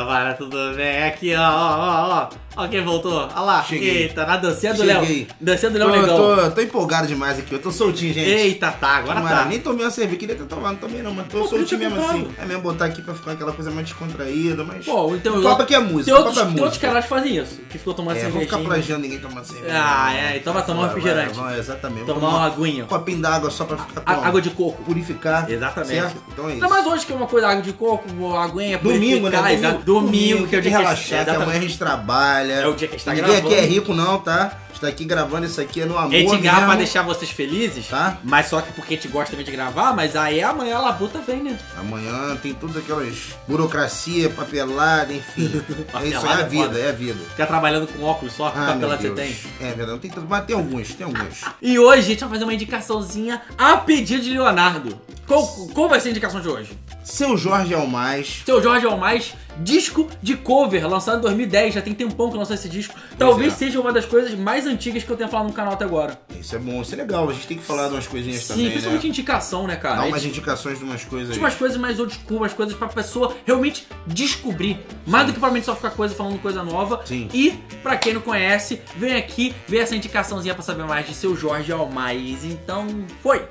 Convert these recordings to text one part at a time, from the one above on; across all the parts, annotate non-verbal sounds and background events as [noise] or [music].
Giovana, tudo bem? Aqui, ó, ó, ó, quem voltou. Olha lá. Cheguei. Eita, na dancinha do Léo. Cheguei. Dancinha do Léo Negão. tô, tô empolgado demais aqui, eu tô soltinho, gente. Eita, tá, agora Tomara, tá. Nem tomei uma cerveja, queria ter tomado também não, mas tô Pô, soltinho mesmo comprado. assim. É mesmo botar aqui pra ficar aquela coisa mais descontraída, mas... Pô, então... o papo aqui é música, Tem outros, é tem outros caras que fazem isso. Que ficou tomando É, vou ficar plagiando ninguém tomando cerveja. Ah, é. Então vai tomar um refrigerante. vai, vai, exatamente. Tomar uma aguinha. Um copinho d'água só pra ficar A- água de coco. Purificar. Exatamente. Certo? Então é isso. Ainda mais hoje que é uma coisa, água de coco, aguinha, Domingo, né? Domingo, que é o dia relaxar, que amanhã a gente trabalha. É o dia que a gente tá Ninguém aqui gravando. é rico não, tá? A gente tá aqui gravando isso aqui é no amor Edgar mesmo. pra deixar vocês felizes, Tá. mas só que porque a gente gosta também de gravar, mas aí amanhã a labuta vem, né? Amanhã tem tudo aquelas burocracia, papelada, enfim. [laughs] é isso, é Papelada a é vida, foda. é a vida. Ficar trabalhando com óculos só, que Ah, papelada você tem. É verdade, não tem tudo, mas tem alguns, tem alguns. E hoje a gente vai fazer uma indicaçãozinha a pedido de Leonardo. Qual, qual vai ser a indicação de hoje? Seu Jorge mais. Seu Jorge Almais, disco de cover, lançado em 2010, já tem tempão que lançou esse disco. Talvez é. seja uma das coisas mais antigas que eu tenho falado no canal até agora. Isso é bom, isso é legal. A gente tem que falar de umas coisinhas Sim, também, principalmente né? indicação, né, cara? Dá É umas tipo- indicações de umas coisas. Tipo umas coisas mais old school, umas coisas pra pessoa realmente descobrir. Mais do que provavelmente só ficar coisa falando coisa nova. Sim. E, pra quem não conhece, vem aqui ver essa indicaçãozinha pra saber mais de seu Jorge Almais. Então, foi!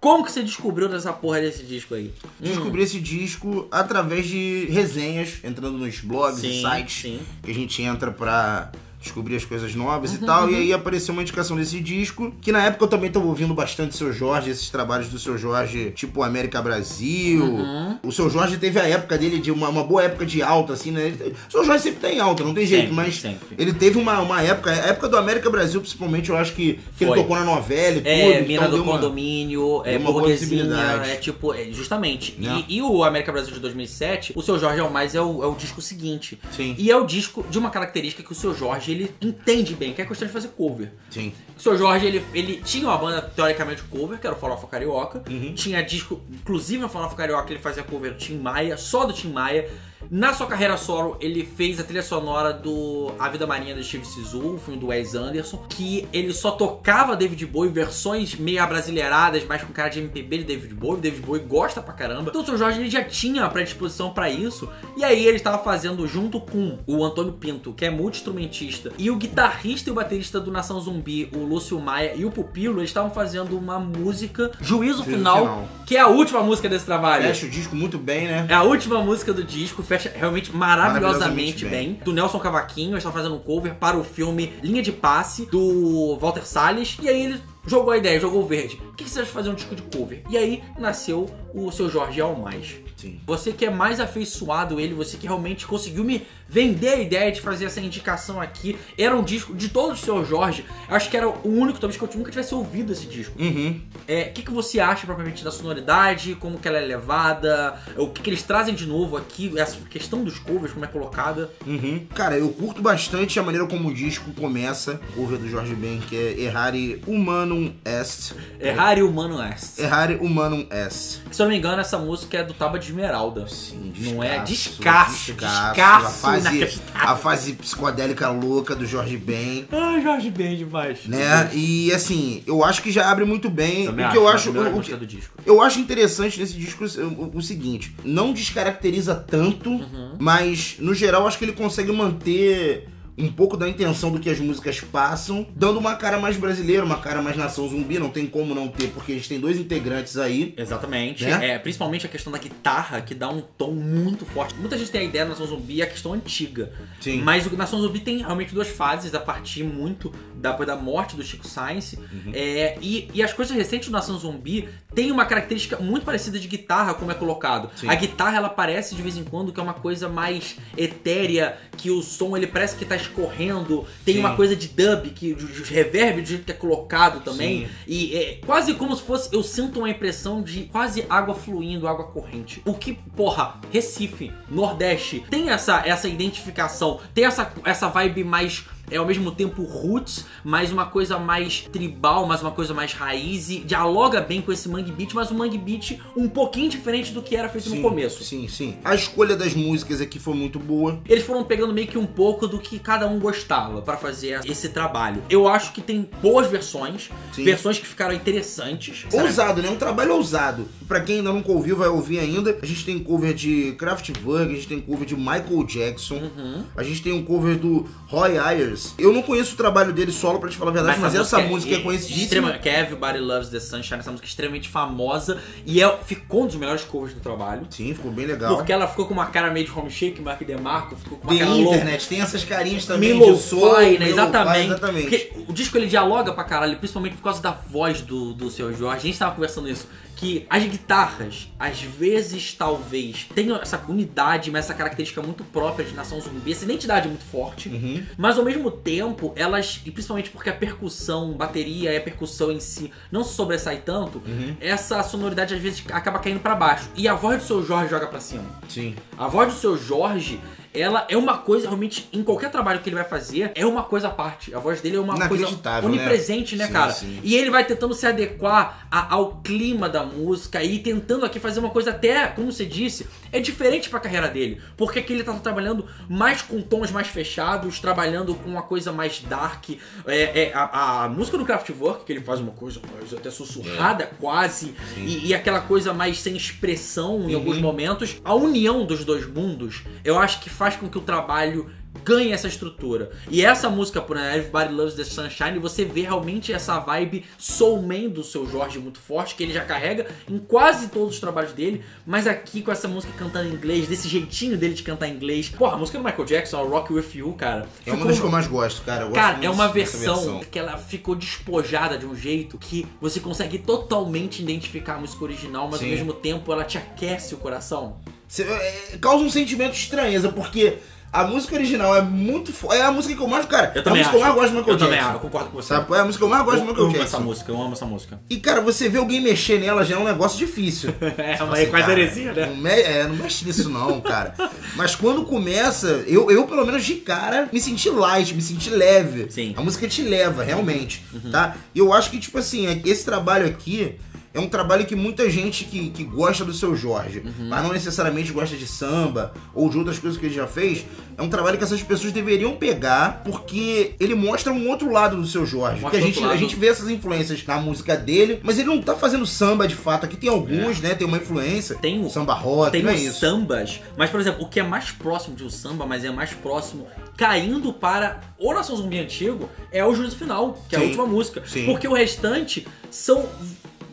Como que você descobriu dessa porra desse disco aí? Descobri esse disco através de resenhas, entrando nos blogs Sim, e sites sim. que a gente entra pra descobrir as coisas novas Uhum, e tal. E aí apareceu uma indicação desse disco, que na época eu também tava ouvindo bastante seu Jorge, esses trabalhos do seu Jorge, tipo América Brasil. Uhum. O seu Jorge teve a época dele de uma, uma boa época de alta, assim, né? Ele- O seu Jorge sempre tá em alta, não tem jeito, Sempre, mas sempre. ele teve uma, uma época, a época do América Brasil, principalmente, eu acho que, que ele tocou na novela e tudo. É, Mina então do deu uma- Condomínio, é uma Burguesinha, é tipo, é, justamente. Né? E, e o América Brasil de 2007, o seu Jorge Almais é o, é o disco seguinte. Sim. E é o disco de uma característica que o seu Jorge, ele entende bem, que é questão de fazer cover. Sim. O seu Jorge, ele, ele tinha uma banda teoricamente cover, que era o Farofa Carioca. Uhum. Tinha disco, inclusive no Farofa Carioca ele fazia cover do Tim Maia, só do Tim Maia. Na sua carreira solo, ele fez a trilha sonora do A Vida Marinha do Steve Sisu, o filme do Wes Anderson, que ele só tocava David Bowie, versões meio abrasileiradas, mas com cara de MPB de David Bowie. David Bowie gosta pra caramba. Então o seu Jorge ele já tinha a predisposição pra isso. E aí ele estava fazendo junto com o Antônio Pinto, que é multi-instrumentista, e o guitarrista e o baterista do Nação Zumbi, o Lúcio Maia e o Pupilo, eles estavam fazendo uma música Juízo, Juízo Final, Final. que é a última música desse trabalho. Fecha o disco muito bem, né? É a última música do disco, fecha realmente maravilhosamente Maravilhosamente bem. Do Nelson Cavaquinho, está fazendo um cover para o filme Linha de Passe, do Walter Salles. E aí ele jogou a ideia, jogou o verde. O que que você acha de fazer um disco de cover? E aí nasceu o seu Jorge Almais. Sim. Você que é mais afeiçoado ele, você que realmente conseguiu me vender a ideia de fazer essa indicação aqui. Era um disco de todos os seu Jorge. Acho que era o único, talvez, que eu nunca tivesse ouvido esse disco. Uhum. É, O que, que você acha propriamente da sonoridade? Como que ela é levada? O que, que eles trazem de novo aqui? Essa questão dos covers, como é colocada? Uhum. Cara, eu curto bastante a maneira como o disco começa, o cover do Jorge Ben, que é Errare Humanum Est. Errare Humano Est. Errare Humanum Est. Se eu não me engano, essa música é do Taba de Esmeralda. Sim, Não é? descasso, Descasso, A descasso fase, inacreditável. a fase psicodélica louca do Jorge Ben. Ai, Jorge bem demais. Né? E assim, eu acho que já abre muito bem. Também o que eu a acho. O, o que, do disco. eu acho interessante nesse disco o, o seguinte: não descaracteriza tanto, Uhum. mas no geral acho que ele consegue manter um pouco da intenção do que as músicas passam, dando uma cara mais brasileira, uma cara mais nação zumbi, não tem como não ter, porque a gente tem dois integrantes aí. Exatamente. Né? É, principalmente a questão da guitarra, que dá um tom muito forte. Muita gente tem a ideia da Nação Zumbi a questão antiga. Sim. Mas o Nação Zumbi tem realmente duas fases, a partir muito da, da morte do Chico Science. Uhum. É, e, e as coisas recentes do Nação Zumbi tem uma característica muito parecida de guitarra, como é colocado. Sim. A guitarra, ela parece de vez em quando que é uma coisa mais etérea, que o som ele parece que tá escorrendo. Tem Sim. uma coisa de dub, que o o reverb do jeito que é colocado também. Sim. E é quase como se fosse. Eu sinto uma impressão de quase água fluindo, água corrente. O que, porra, Recife, Nordeste, tem essa, essa identificação, tem essa, essa vibe mais é ao mesmo tempo roots, mas uma coisa mais tribal, mas uma coisa mais raiz e dialoga bem com esse mangue beat, mas um mangue beat um pouquinho diferente do que era feito Sim, no começo. Sim, sim. A escolha das músicas aqui foi muito boa. Eles foram pegando meio que um pouco do que cada um gostava pra fazer esse trabalho. Eu acho que tem boas versões, Sim. versões que ficaram interessantes. Ousado, né? Um trabalho ousado. Pra quem ainda nunca ouviu, vai ouvir ainda. A gente tem cover de Kraftwerk, a gente tem cover de Michael Jackson, Uhum. a gente tem um cover do Roy Ayers. Eu não conheço o trabalho dele solo, pra te falar a verdade, mas, essa música é conhecidíssima. extrema- que é Everybody Loves the Sunshine, essa música é extremamente famosa e é, ficou um dos melhores covers do trabalho. Sim, ficou bem legal. Porque ela ficou com uma cara meio de home shake, Mark DeMarco, ficou com uma cara louca. Internet, tem essas carinhas também Mean de soul, né? meio Exatamente. exatamente. Porque o disco ele dialoga pra caralho, principalmente por causa da voz do, do seu Jorge. A gente tava conversando isso. Que as guitarras, às vezes, talvez, tenham essa unidade, mas essa característica muito própria de nação zumbi, essa identidade muito forte. Uhum. Mas ao mesmo tempo, elas, e principalmente porque a percussão, bateria e a percussão em si não se sobressai tanto, Uhum. essa sonoridade às vezes acaba caindo pra baixo. E a voz do seu Jorge joga pra cima. Sim. A voz do seu Jorge, ela é uma coisa realmente, em qualquer trabalho que ele vai fazer, é uma coisa à parte. A voz dele é uma coisa Inacreditável, né? onipresente, né, Sim, cara? sim. E ele vai tentando se adequar a- ao clima da música e tentando aqui fazer uma coisa até, como você disse, é diferente pra carreira dele. Porque aqui ele tá trabalhando mais com tons mais fechados, trabalhando com uma coisa mais dark. É, é, a, a música do Kraftwerk, que ele faz uma coisa mais até sussurrada, quase, e, e aquela coisa mais sem expressão em alguns momentos. A união dos dois mundos, eu acho que faz com que o trabalho ganhe essa estrutura. E essa música, por Everybody Loves the Sunshine, você vê realmente essa vibe soulman do seu Jorge muito forte, que ele já carrega em quase todos os trabalhos dele, mas aqui com essa música cantando em inglês, desse jeitinho dele de cantar em inglês. Porra, a música do Michael Jackson, Rock With You, cara. É uma ficou- das que eu mais gosto, cara. Gosto Cara, é uma dessa versão, que ela ficou despojada de um jeito que você consegue totalmente identificar a música original, mas Sim. ao mesmo tempo ela te aquece o coração. Cê- é, causa um sentimento de estranheza, porque a música original é muito fo- É a música que eu mais. Cara, é a música que eu mais gosto do Michael eu também Jackson. acho, eu concordo com você. Sabe? É a música que eu mais gosto do eu Michael amo essa Jackson. música, eu amo essa música. E, cara, você vê alguém mexer nela já é um negócio difícil. [laughs] É, mas assim, quase heresia, né? Não, me- é, não mexe nisso não, cara. Mas quando começa, eu, eu pelo menos de cara me senti light, me senti leve. Sim. Uhum. A música te leva, realmente, tá? E eu acho que, tipo assim, é- esse trabalho aqui é um trabalho que muita gente que, que gosta do seu Jorge, Uhum. mas não necessariamente gosta de samba ou de outras coisas que ele já fez, é um trabalho que essas pessoas deveriam pegar, porque ele mostra um outro lado do seu Jorge. Mostra que a gente, lado. a gente vê essas influências na música dele, mas ele não tá fazendo samba de fato. Aqui tem alguns, né? Tem uma influência. É. Tem o- samba rock, Tem é os sambas, mas por exemplo, o que é mais próximo de um samba, mas é mais próximo caindo para o Nação Zumbi antigo, é o Juízo Final, que é a Sim. última música. Sim. Porque o restante são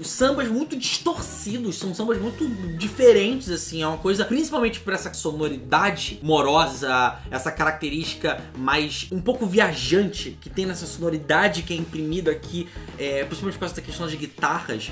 sambas muito distorcidos, são sambas muito diferentes, assim, é uma coisa, principalmente por essa sonoridade morosa, essa característica mais um pouco viajante que tem nessa sonoridade que é imprimida aqui, é, principalmente por da questão de guitarras,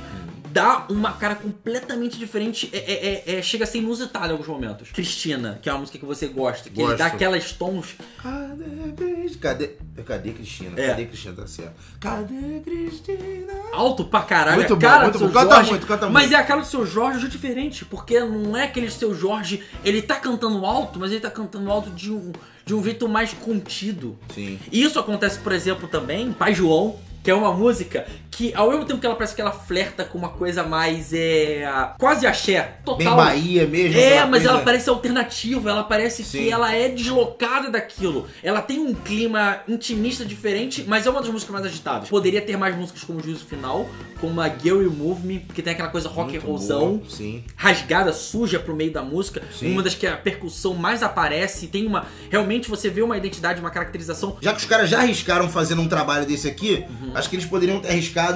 dá uma cara completamente diferente, é, é- é- é- chega a ser inusitado em alguns momentos. Cristina, que é uma música que você gosta, que ele Gosto. dá aquelas tons Cadê Cristina? Cadê, cadê Cristina? É. Cadê Cristina? Tá certo. Cadê Cristina? alto pra caralho, Muito bom, cara muito bom. Canta Jorge, muito, canta mas muito. é a cara do seu Jorge diferente, porque não é aquele seu Jorge, ele tá cantando alto, mas ele tá cantando alto de um, de um jeito mais contido. Sim. E Isso acontece, por exemplo, também Pai João, que é uma música que, ao mesmo tempo que ela parece que ela flerta com uma coisa mais, é... quase axé, total. Bem Bahia mesmo. É, mas coisa- ela parece alternativa, ela parece Sim. que ela é deslocada daquilo. Ela tem um clima intimista diferente, mas é uma das músicas mais agitadas. Poderia ter mais músicas como Juízo Final, como a Girl You Move Me, que tem aquela coisa rock and Muito rollzão, boa, Sim. rasgada, suja pro meio da música. Sim. Uma das que a percussão mais aparece, tem uma... Realmente você vê uma identidade, uma caracterização Já que os caras já arriscaram fazendo um trabalho desse aqui, Uhum. acho que eles poderiam ter arriscado,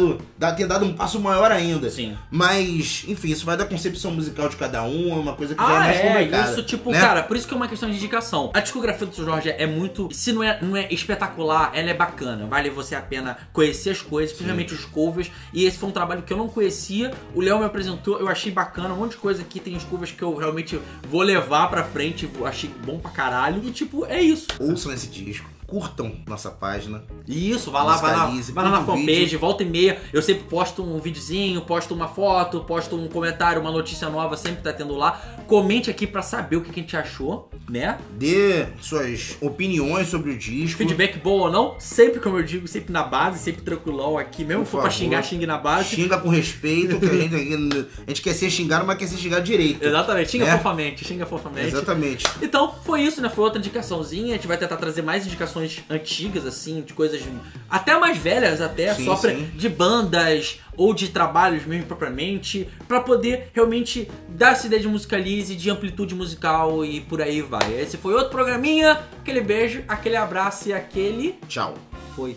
ter dado um passo maior ainda. Sim. Mas, enfim, isso vai da concepção musical de cada um, é uma coisa que já é Ah, mais é, complicada. isso, tipo, né? cara, por isso que é uma questão de indicação. A discografia do seu Jorge é muito. Se não é, não é espetacular, ela é bacana. Vale você a pena conhecer as coisas, principalmente os covers. E esse foi um trabalho que eu não conhecia. O Léo me apresentou, eu achei bacana. Um monte de coisa aqui. Tem os covers que eu realmente vou levar pra frente. Achei bom pra caralho. E, tipo, é isso. Ouçam esse disco. Curtam nossa página. Isso, vai lá, vai lá, vai lá na fanpage, vídeo. volta e meia. Eu sempre posto um videozinho, posto uma foto, posto um comentário, uma notícia nova, sempre tá tendo lá. Comente aqui pra saber o que que a gente achou, né? Dê suas opiniões sobre o disco. Feedback bom ou não, sempre como eu digo, sempre na base, sempre tranquilão aqui. Mesmo Por for pra xingar, xingue na base. Xinga com respeito, que a gente, a gente quer ser xingado, mas quer ser xingado direito. Exatamente, xinga Né? fofamente, xinga fofamente. Exatamente. Então, foi isso, né? Foi outra indicaçãozinha. A gente vai tentar trazer mais indicações antigas, assim, de coisas até mais velhas, até, Sim, só pra, de bandas ou de trabalhos mesmo propriamente, pra poder realmente dar essa ideia de musicalize, de amplitude musical e por aí vai. Esse foi outro programinha. Aquele beijo, aquele abraço e aquele. Tchau. Foi.